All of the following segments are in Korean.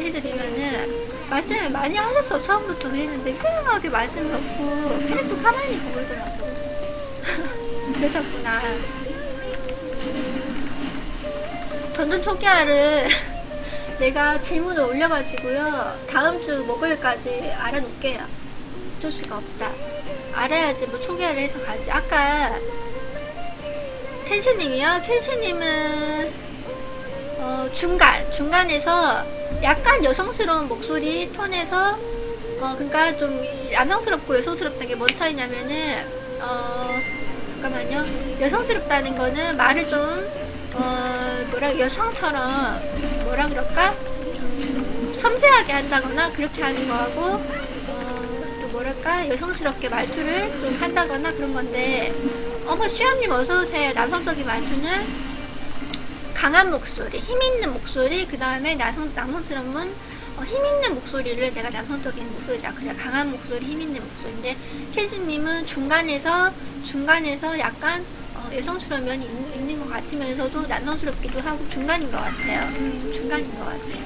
해드리면은 말씀을 많이 하셨어. 처음부터 그랬는데 이상하게 말씀이 없고 캐릭터 가만히 그러더라고. 그러셨구나. 던전 초기화를 내가 질문을 올려가지고요. 다음 주 목요일까지 알아놓을게요. 어쩔 수가 없다. 알아야지 뭐 초기화를 해서 가지. 아까 켄시님이요? 켄시님은 어, 중간 중간에서 약간 여성스러운 목소리 톤에서 어 그러니까 좀 남성스럽고 여성스럽다는 게 뭔 차이냐면은 어 잠깐만요. 여성스럽다는 거는 말을 좀 어, 뭐라 여성처럼 뭐라 그럴까? 좀 섬세하게 한다거나 그렇게 하는 거하고 어, 또 뭐랄까? 여성스럽게 말투를 좀 한다거나 그런 건데 어머 수영님 어서 오세요. 남성적인 말투는 강한 목소리, 힘 있는 목소리, 그 다음에 남성, 남성스러운 어, 힘 있는 목소리를 내가 남성적인 목소리라 그래. 강한 목소리, 힘 있는 목소리인데, 캐시님은 중간에서, 중간에서 약간 어, 여성스러운 면이 있, 있는 것 같으면서도 남성스럽기도 하고 중간인 것 같아요. 음, 중간인 것 같아요.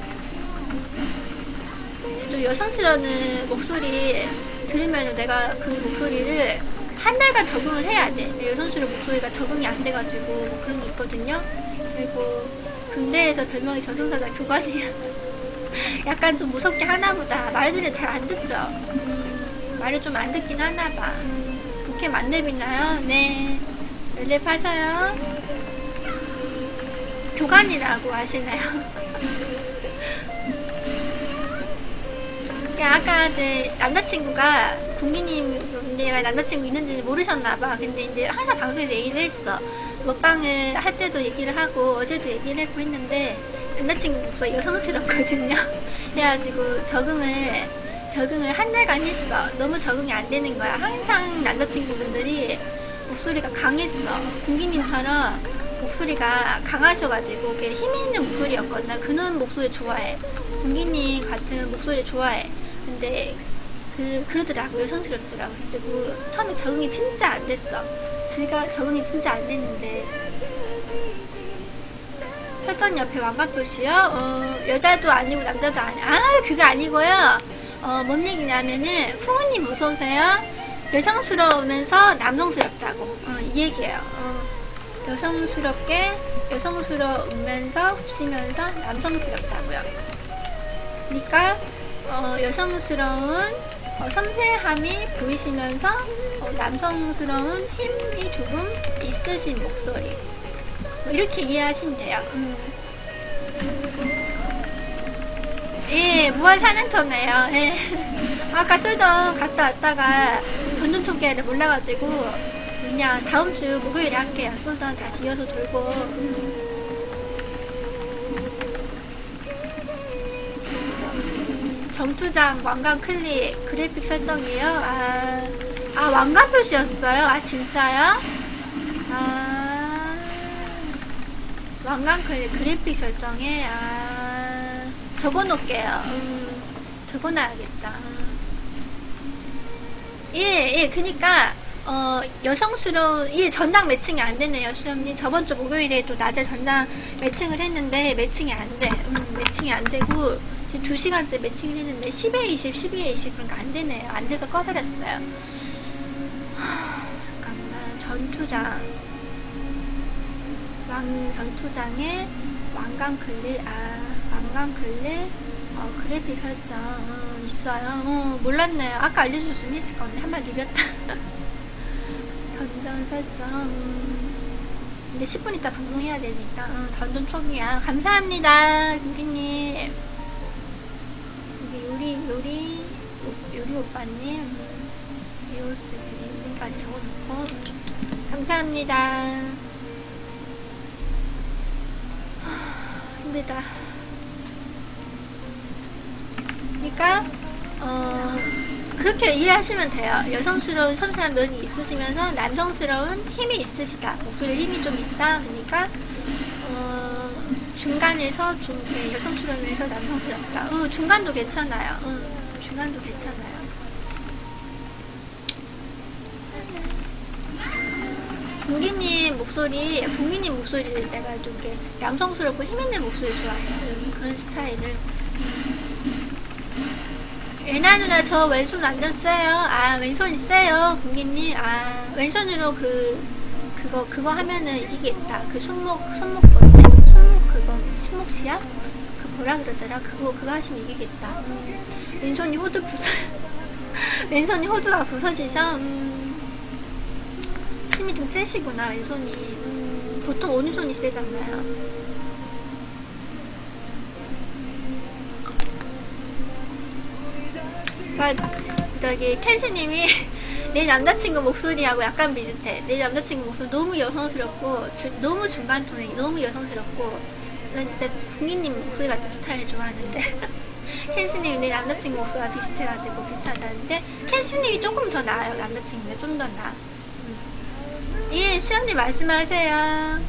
좀 여성스러운 목소리 들으면 내가 그 목소리를 한 달간 적응을 해야 돼. 여성스러운 목소리가 적응이 안 돼가지고 뭐 그런 게 있거든요. 그리고 군대에서 별명이 저승사자 교관이야. 약간 좀 무섭게 하나보다 말들을 잘 안 듣죠. 음, 말을 좀 안 듣긴 하나봐. 음, 부캐 만렙이나요? 네. 멜렙 하셔요. 교관이라고 하시나요? 그러니까 아까 이제 남자친구가 국민님 내가 남자친구 있는지 모르셨나봐. 근데 이제 항상 방송에서 얘기를 했어. 먹방을 할 때도 얘기를 하고 어제도 얘기를 했고 했는데 남자친구 목소리 여성스럽거든요. 그래가지고 적응을 적응을 한 달간 했어. 너무 적응이 안 되는 거야. 항상 남자친구분들이 목소리가 강했어. 공기님처럼 목소리가 강하셔가지고 그게 힘이 있는 목소리였거든. 나 그는 목소리 좋아해. 공기님 같은 목소리 좋아해. 근데 그, 그러더라고 여성스럽더라고 그래가지고 처음에 적응이 진짜 안 됐어. 제가 적응이 진짜 안 됐는데. 설정 옆에 왕관 표시요? 어, 여자도 아니고 남자도 아니 아 그거 아니고요. 어, 뭔 얘기냐면은 후우님 어서오세요. 여성스러우면서 남성스럽다고. 어, 이 얘기예요. 어, 여성스럽게 여성스러우면서 흡시면서 남성스럽다고요. 그러니까 어, 여성스러운 어, 섬세함이 보이시면서 어, 남성스러운 힘이 조금 있으신 목소리 뭐 이렇게 이해하시면 돼요. 음. 예, 무한 사냥터네요. 예. 아까 술전 갔다 왔다가 던전 총계를 몰라가지고 그냥 다음 주 목요일에 할게요. 술전 다시 이어서 돌고. 음. 정투장 왕관 클릭 그래픽 설정이에요. 아, 아 왕관 표시였어요. 아 진짜요? 아 왕관 클릭 그래픽 설정에 아 적어놓을게요. 음, 적어놔야겠다. 예, 예, 그니까 어, 여성스러운, 이 전장 매칭이 안 되네요, 수염님. 저번 주 목요일에도 낮에 전장 매칭을 했는데, 매칭이 안 돼. 음, 매칭이 안 되고, 지금 2시간째 매칭을 했는데 10에 20, 12에 20 그러니까 안 되네요. 안 돼서 꺼버렸어요. 하, 잠깐만 전투장 왕 전투장에 왕관 클릭 아 왕관 클릭 어, 그래픽 설정 어, 있어요. 어, 몰랐네요. 아까 알려줬으면 했을 건데 한발 느렸다. 던전 설정 음, 이제 10분 있다 방송해야 되니까 어, 던전 총이야. 감사합니다, 우리님. 오빠님 이오스 드림까지 적어놓고 감사합니다 힘들다 그러니까 어 그렇게 이해하시면 돼요 여성스러운 섬세한 면이 있으시면서 남성스러운 힘이 있으시다 목소리 힘이 좀 있다 그러니까 어 중간에서 좀 네, 여성스러우면서 남성스럽다. 어, 중간도 괜찮아요. 어, 중간도 괜찮아요. 봉기님 목소리, 봉기님 목소리를 내가 좀 이렇게 남성스럽고 힘있는 목소리 좋아해요. 그런 스타일을. 예나 누나 저 왼손 완전 세요. 아 왼손 있어요, 공기님. 아 왼손으로 그 그거 그거 하면은 이기겠다. 그 손목 손목 뭐지? 손목 그거 손목 시야? 그 뭐라 그러더라? 그거 그거 하시면 이기겠다. 음, 왼손이 호두 부서 왼손이 호두가 부서지셔. 음, 힘이 좀 세시구나 왼손이. 음, 보통 오른손이 세잖아요. 그러니까 저기 켄시님이 내 남자친구 목소리하고 약간 비슷해. 내 남자친구 목소리 너무 여성스럽고 주- 너무 중간 톤이 너무 여성스럽고 난 진짜 국민님 목소리 같은 스타일 좋아하는데 켄시님이 내 남자친구 목소리가 비슷해가지고 비슷하자는데 켄시님이 조금 더 나아요. 남자친구가 좀 더 나아. 음. 예, 수영님 말씀하세요.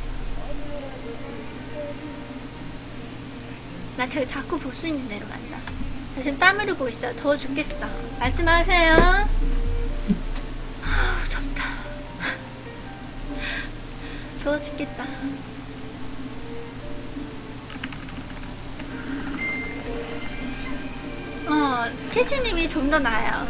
나 저기 자꾸 볼 수 있는 대로 간다. 나 지금 땀 흐르고 있어. 더워 죽겠어. 말씀하세요. 아, 덥다. 더워 죽겠다. 어, 캐시님이 좀 더 나아요.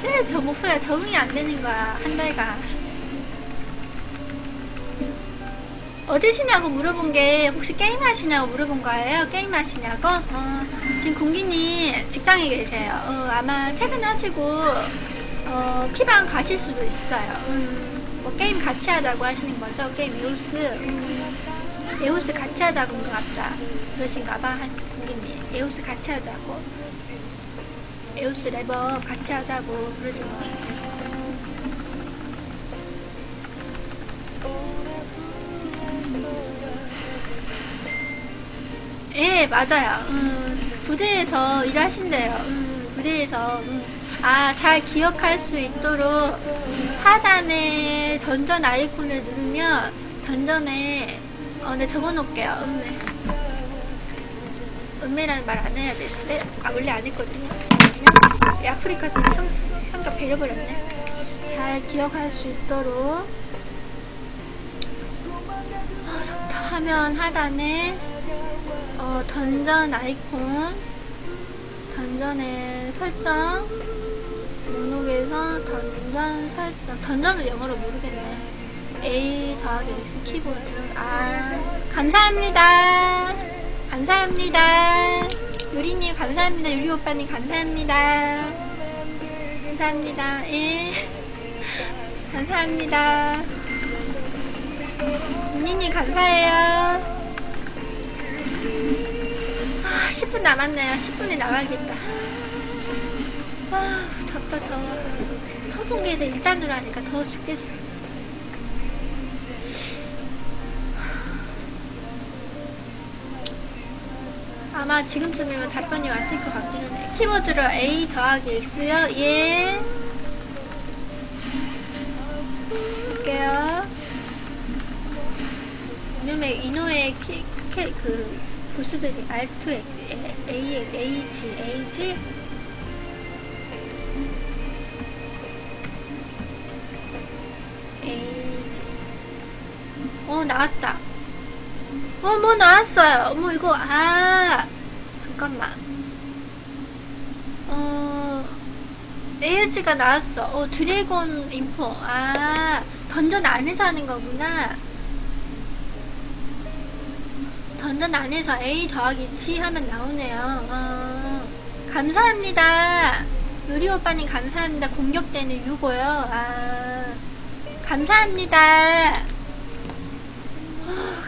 쟤, 저 목소리가 적응이 안 되는 거야, 한 달간. 어디시냐고 물어본 게 혹시 게임 하시냐고 물어본 거예요? 게임 하시냐고? 어, 지금 공기님 직장에 계세요. 어, 아마 퇴근하시고 어, 피방 가실 수도 있어요. 음, 뭐 게임 같이 하자고 하시는 거죠? 게임 에오스. 음, 에오스 같이 하자고 같다. 그러신가 봐, 공기님. 에오스 같이 하자고. 에오스 레버 같이 하자고 것 같아요. 예, 맞아요. 음, 부대에서 일하신대요. 음, 부대에서. 음, 아, 잘 기억할 수 있도록 하단에 전전 아이콘을 누르면 전전에, 어, 네, 적어 놓을게요. 음메. 음메라는 말 안 해야 되는데, 아, 원래 안 했거든요. 이 아프리카 팀 성, 성격 배려버렸네. 잘 기억할 수 있도록. 아, 좋다. 화면 하단에, 어, 던전 아이콘, 던전의 설정, 목록에서 던전 설정, 던전을 영어로 모르겠네. A 더하기 X 키보드. 아, 감사합니다. 감사합니다. 유리님 감사합니다. 유리 오빠님 감사합니다. 감사합니다. 예. 감사합니다. 윤희님 감사해요. 아, 10분 남았네요. 10분에 나가야겠다. 아, 더워. 서동계에서 일단으로 하니까 더워 죽겠어. 아마 지금쯤이면 답변이 왔을 것 같기는 해. 키보드로 A 더하기 X요? 예. 볼게요. 이놈의, 이노의 키, 키, 그, 보스들이 Alt, X, A, A, H, H. H. 어, 나왔다. 어, 뭐 나왔어요. 어머, 이거, 아. 잠깐만. 어, 에이지가 나왔어. 어, 드래곤 인포. 아, 던전 안에서 하는 거구나. 던전 안에서 A 더하기 G 하면 나오네요. 어, 감사합니다. 요리 오빠님 감사합니다. 공격되는 유고요. 아, 감사합니다.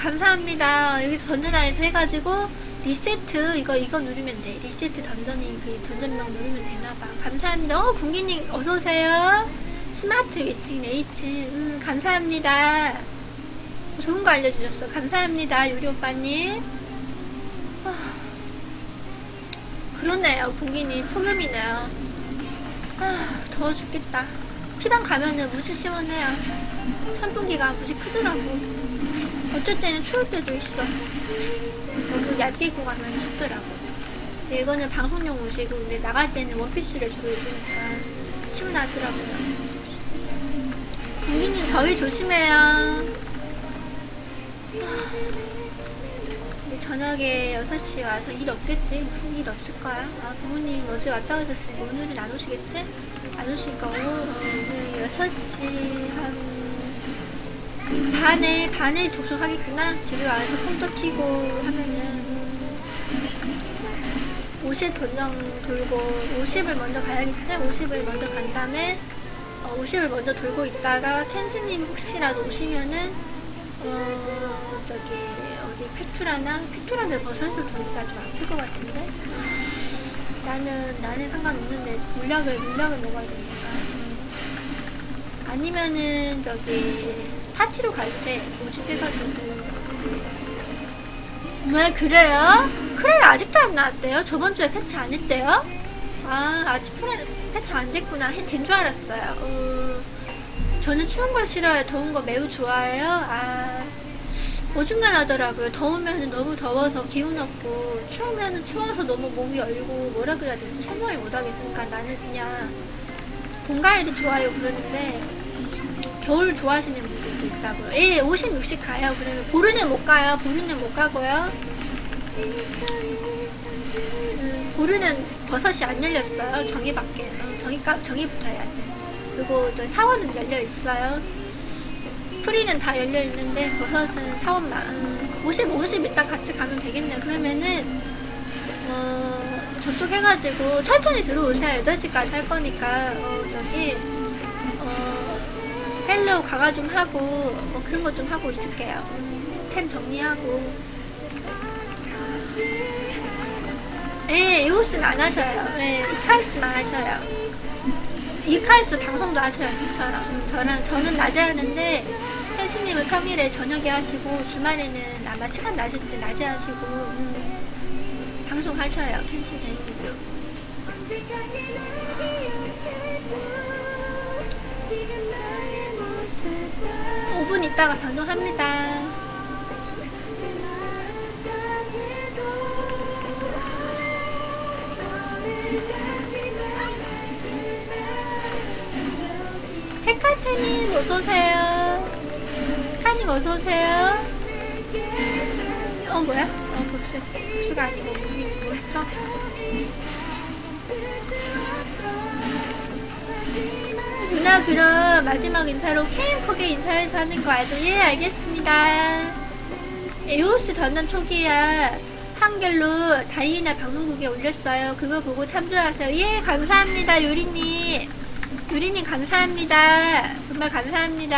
어, 감사합니다. 여기서 던전 안에서 해가지고 리세트 이거 이거 누르면 돼. 리세트 던전이 그 던전명 누르면 되나봐. 감사합니다. 어 공기님 어서 오세요. 스마트 위칭 H 음 감사합니다. 좋은 거 알려주셨어. 감사합니다. 요리 오빠님. 아, 그러네요. 공기님 폭염이네요. 아 더워 죽겠다. 피방 가면은 무지 시원해요. 선풍기가 무지 크더라고. 어쩔 때는 추울 때도 있어. 너무 얇게 입고 가면 춥더라고. 근데 이거는 방송용 옷이고, 근데 나갈 때는 원피스를 주로 입으니까 시원하더라고요. 공기님 더위 조심해요. 하, 저녁에 6시 와서 일 없겠지? 무슨 일 없을 거야? 아, 부모님 어제 왔다 가셨으니까 오늘은 안 오시겠지? 안 오시니까 오늘 6시 한 반에, 반에 도착하겠구나? 집에 와서 컴퓨터 키고 하면은 50 돈정 돌고 50을 먼저 가야겠지? 50을 먼저 간 다음에 어, 50을 먼저 돌고 있다가 켄스님 혹시라도 오시면은 어 저기 어디 퀴투라나 퀴투라는 버섯을 돌기가 좀 아플 것 같은데 나는 나는 상관없는데 물약을 물약을 먹어야 되니까 음. 아니면은 저기 파티로 갈때 모집해가지고. 왜 그래요? 크레 아직도 안 나왔대요? 저번 주에 패치 안 했대요? 아 아직 프레 패치 안 됐구나. 된 줄 알았어요. 어, 저는 추운 걸 싫어요. 더운 거 매우 좋아해요. 아 어중간하더라고요. 더우면 너무 더워서 기운 없고 추우면 추워서 너무 몸이 열고 뭐라 그래야 되지? 설명을 못 하겠으니까 나는 그냥 봄 가을이 좋아요 그러는데 겨울 좋아하시는 분 들도 있다고요. 예 50, 60 가요. 그러면 보르는 못 가요. 보르는 못 가고요. 음, 보르는 버섯이 안 열렸어요. 정의밖에. 어, 정의가 정의부터 해야 돼. 그리고 또 사원은 열려 있어요. 프리는 다 열려 있는데 버섯은 사원만 음, 50, 50 이따 같이 가면 되겠네 그러면은 어, 접속해가지고 천천히 들어오세요. 8시까지 할 거니까. 어, 저기 어, 헬로 가가 좀 하고 뭐 그런 거 좀 하고 있을게요 음, 템 정리하고 예, 이호스는 안 하셔요. 예, 이카이스만 하셔요. 이카이스 방송도 하셔요, 저처럼. 음, 저랑, 저는 낮에 하는데, 혜수님은 평일에 저녁에 하시고, 주말에는 아마 시간 나실 때 낮에 하시고, 음, 방송 하셔요, 켄신 재밌고. 5분 있다가 방송합니다. 헤카테님 어서오세요. 타님 어서오세요. 어, 뭐야? 어, 복수. 복수가 아니고, 몬스터. 누나, 그럼 마지막 인사로 케임 크게 인사해서 하는 거 알죠? 예, 알겠습니다. 에오스 던전 초기야. 한글로 다이나 방송국에 올렸어요. 그거 보고 참조하세요. 예, 감사합니다, 요리님. 요리님 감사합니다. 정말 감사합니다.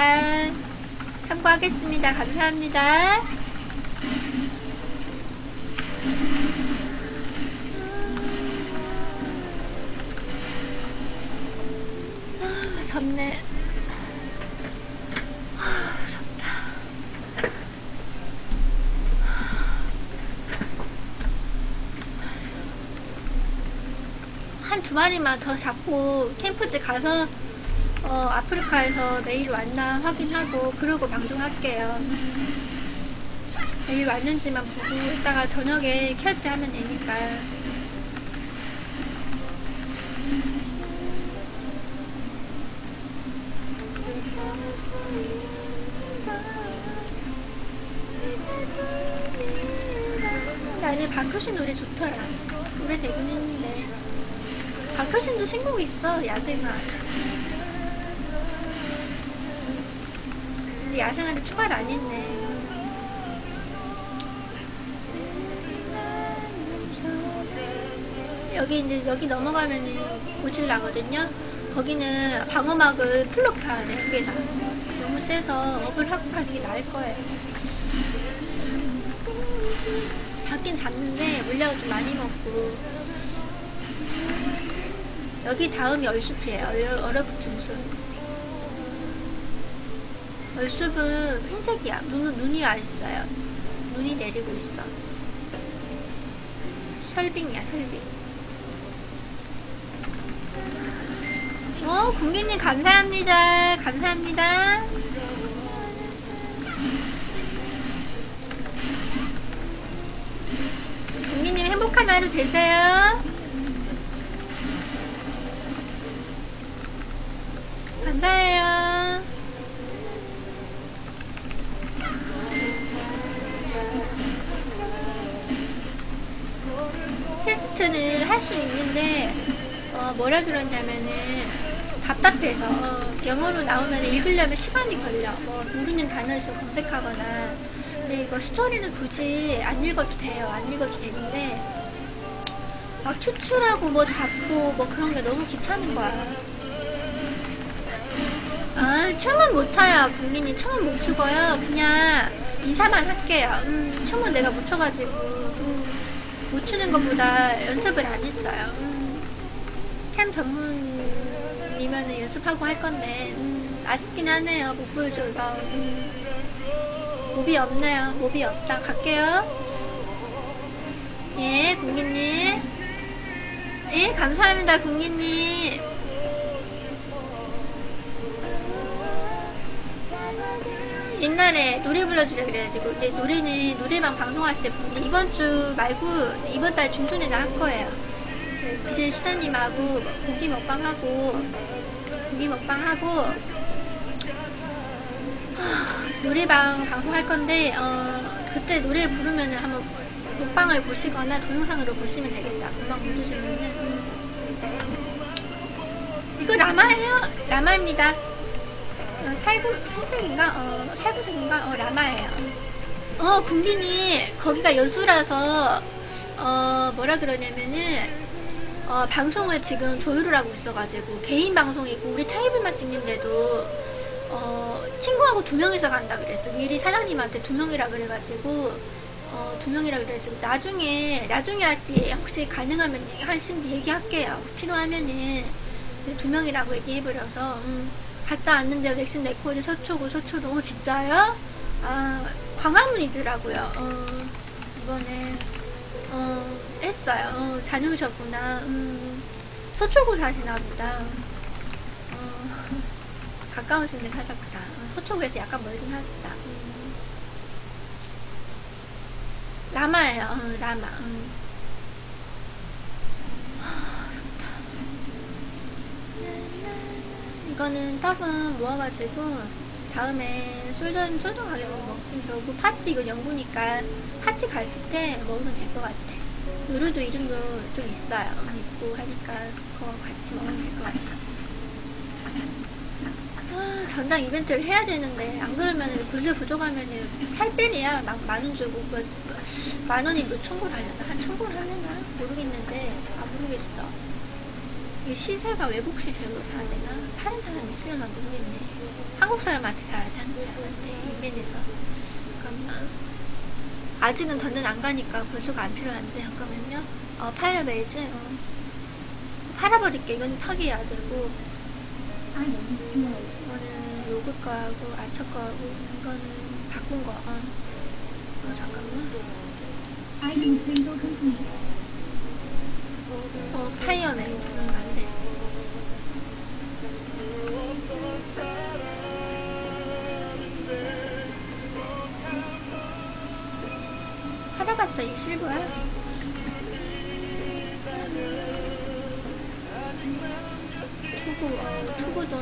참고하겠습니다. 감사합니다. 덥네. 아, 덥다. 한 두 마리만 더 잡고 캠프지 가서 어, 아프리카에서 메일 왔나 확인하고 그러고 방송할게요. 메일 왔는지만 보고 이따가 저녁에 켤 때 하면 되니까. 나는 박효신 노래 좋더라. 노래 되긴 했는데. 박효신도 신곡 있어, 야생아. 근데 야생아를 추가를 안 했네. 여기 이제 여기 넘어가면은 고질라거든요. 거기는 방어막을 풀로 켜야 돼, 두 개 다. 너무 세서 업을 하고 가는 게 나을 거예요. 잡긴 잡는데 물량을 좀 많이 먹고. 여기 다음이 얼숲이에요. 얼- 얼어붙은 숲. 얼숲은 흰색이야. 눈, 눈이 와 있어요. 눈이 내리고 있어. 설빙이야, 설빙. 어, 공기님 감사합니다. 감사합니다. 행복한 하루 되세요. 감사해요. 이벤트는 할 수 있는데 어, 뭐라 그러냐면은 답답해서 어, 영어로 나오면 읽으려면 시간이 걸려. 뭐 모르는 단어에서 검색하거나. 근데 이거 스토리는 굳이 안 읽어도 돼요. 안 읽어도 되는데 막 추출하고 뭐 잡고 뭐 그런 게 너무 귀찮은 거야. 아, 춤은 못 춰요, 국민이. 춤은 못 추고요. 그냥 인사만 할게요. 음, 춤은 내가 못 춰가지고. 음, 못 추는 것보다 연습을 안 했어요. 음, 캠 전문이면 연습하고 할 건데, 음, 아쉽긴 하네요. 못 보여줘서. 음, 몹이 없네요. 몹이 없다. 갈게요. 예, 국민님. 예, 감사합니다, 국민님. 옛날에 노래 불러주려 그래가지고 근데 노래는 노래방 방송할 때 부르는데 이번 주 말고 이번 달 중순에 나 할 거예요. 그 BJ 수다님하고 고기 먹방하고 고기 먹방하고 하, 노래방 방송할 건데 어 그때 노래 부르면은 한번 먹방을 보시거나 동영상으로 보시면 되겠다. 금방 못 오시면은 음. 이거 라마예요. 라마입니다. 어, 살구 흰색인가? 어, 살구색인가? 어, 라마예요. 어, 군기니 거기가 여수라서 어, 뭐라 그러냐면은 어, 방송을 지금 조율을 하고 있어가지고 개인 방송이고 우리 테이블만 찍는데도 어, 친구하고 두 명이서 간다 그랬어. 미리 사장님한테 두 명이라 그래가지고 어, 두 명이라 그래가지고 나중에 나중에 할 때 혹시 가능하면 하신지 얘기할게요. 필요하면은 두 명이라고 얘기해버려서 음. 갔다 왔는데 백신 레코드 서초고 서초도 어, 진짜요? 아 광화문이더라고요. 어, 이번에 어, 했어요. 어, 다녀오셨구나. 음, 서초구 사시나 보다. 어, 가까우신 데 사셨다. 어, 서초구에서 약간 멀긴 하겠다. 음. 라마예요. 어, 라마. 음. 이거는 떡은 모아가지고 다음에 술전 술전 가게에서 먹긴 그러고 파티 이거 연구니까 파티 갔을 때 먹으면 될 것 같아. 루루도 이름도 좀 있어요. 있고 하니까 그거 같이 먹으면 될 것 같아. 아, 전장 이벤트를 해야 되는데 안 그러면은 굴들 부족하면은 살 빼리야 막 만 원 주고 뭐, 만 원이 몇 천골 하려나 한 천골 하려나 모르겠는데 아 모르겠어. 이게 시세가 외국 시세로 사야 되나? 파는 사람이 있으려나 모르겠네. 한국 사람한테 사야 돼, 한국 사람한테. 이벤에서. 잠깐만. 아직은 던전 안 가니까 골수가 안 필요한데, 잠깐만요. 어, fire mage? 어. 팔아버릴게. 이건 파기해야 되고. 이거는 요글 거하고, 아처 거하고, 이거는 바꾼 거. 어, 어 잠깐만. 어, fire. 응, 안 돼. 팔아봤자 이 실버야? 투구, 어, 투구도.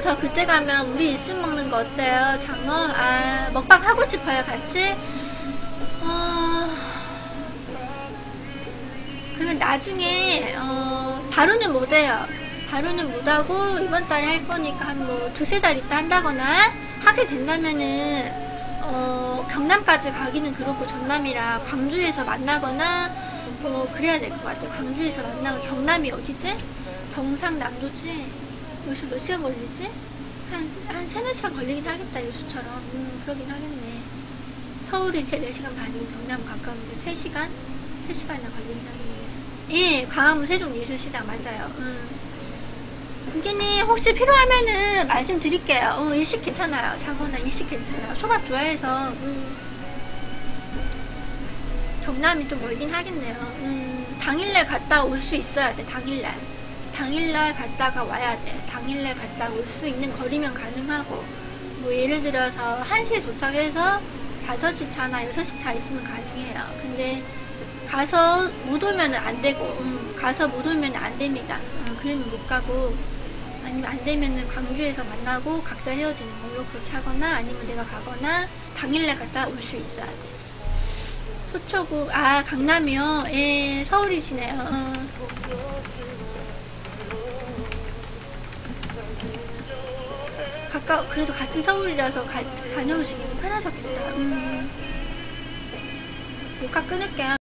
저 그때 가면 우리 일심 먹는 거 어때요? 장어? 아, 먹방 하고 싶어요, 같이? 어... 그러면 나중에, 어, 바로는 못해요. 바로는 못하고, 이번 달에 할 거니까 한 뭐, 두세 달 있다 한다거나, 하게 된다면은, 어, 경남까지 가기는 그렇고, 전남이라 광주에서 만나거나, 뭐, 그래야 될 것 같아요. 광주에서 만나고, 경남이 어디지? 경상남도지? 여기서 몇 시간 걸리지? 한, 한 3, 4시간 걸리긴 하겠다, 여수처럼. 음, 그러긴 하겠네. 서울이 제 4시간 반이고 경남 가까운데 3시간? 3시간이나 걸리긴 하겠네. 예, 광화문 세종예술시장 맞아요. 음. 국기님 혹시 필요하면은 말씀드릴게요. 어, 일식 괜찮아요. 장어나 일식 괜찮아요. 초밥 좋아해서 음. 경남이 좀 멀긴 하겠네요. 음, 당일날 갔다 올 수 있어야 돼. 당일날. 당일날 갔다가 와야 돼. 당일날 갔다 올 수 있는 거리면 가능하고, 뭐 예를 들어서 1시에 도착해서 5시 차나 6시 차 있으면 가능해요. 근데 가서 못 오면 안 되고, 음, 가서 못 오면 안 됩니다. 어, 그러면 못 가고, 아니면 안 되면은 광주에서 만나고 각자 헤어지는 걸로 그렇게 하거나 아니면 내가 가거나 당일날 갔다 올 수 있어야 돼. 서초구, 아, 강남이요? 예, 서울이시네요. 어. 가까 그래도 같은 서울이라서 가, 다녀오시기 편하셨겠다. 음. 녹화 끊을게요.